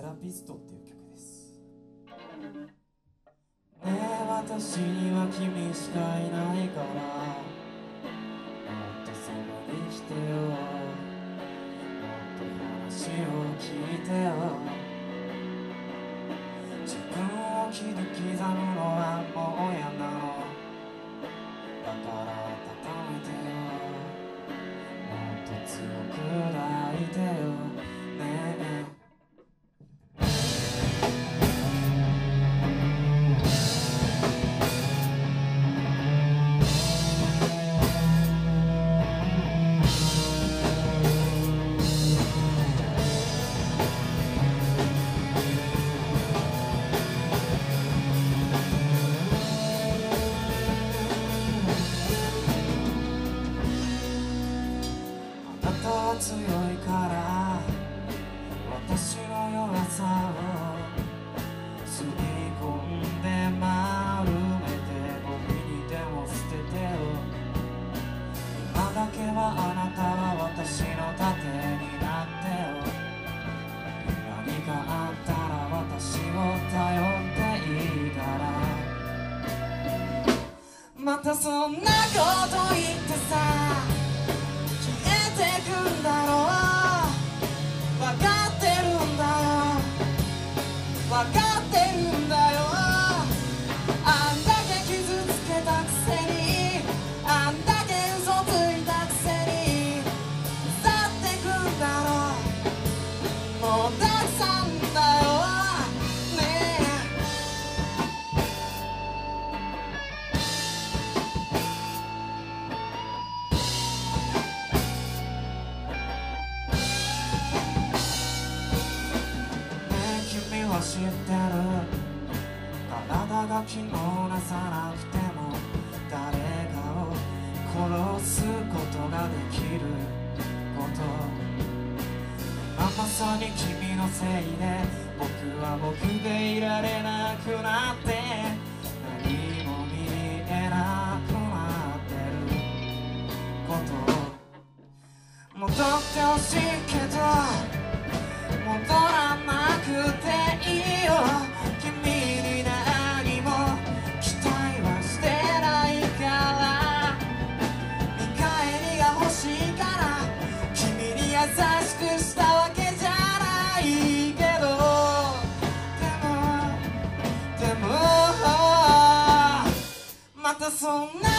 セラピスト」っていう曲です。ねえ私には君しかいないから。た強いから私の弱さを吸い込んで丸めてゴミにでも捨ててよ。今だけはあなたは私の盾になってよ。何かあったら私を頼っていいからまたそんなこと言う気をなさなくても誰かを殺すことができること。まさに君のせいで僕は僕でいられなくなって。何も見えなくなってること。戻ってほしいけど。It's.